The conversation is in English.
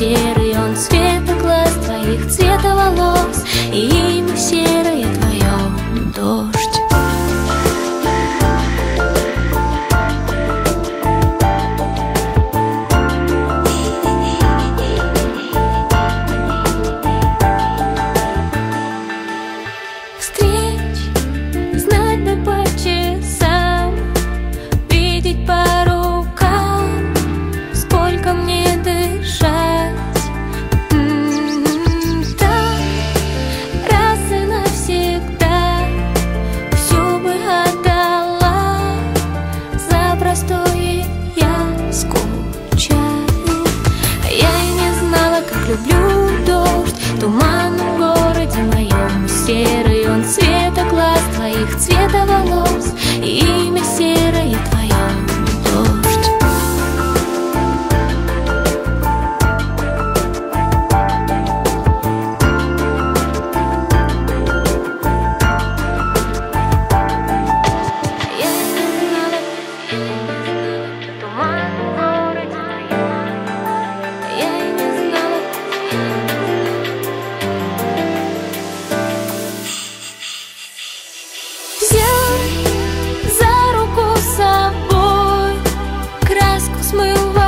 tears. Move.